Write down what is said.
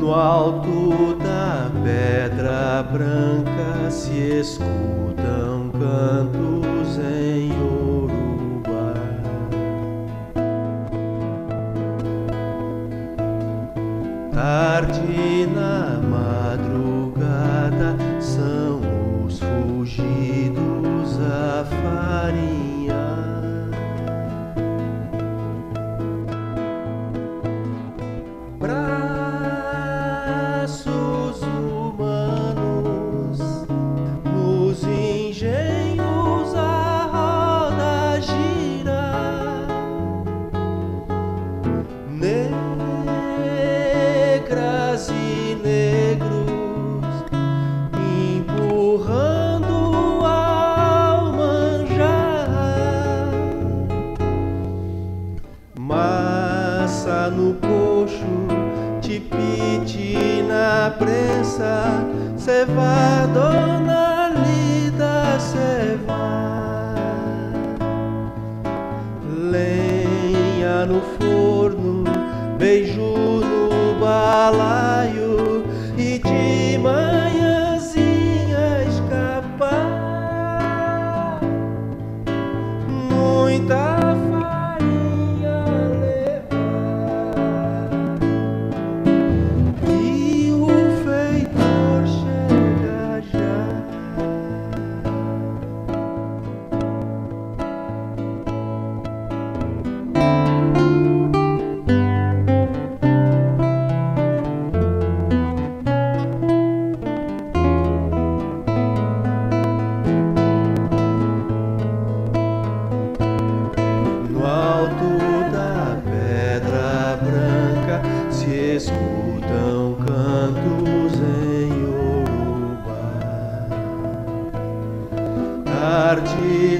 No alto da pedra branca se escutam cantos em Urubá. Tarde na madrugada no coxo tipite na prensa, cevado na lida, ceva. Lenha no forno, beijo no tarde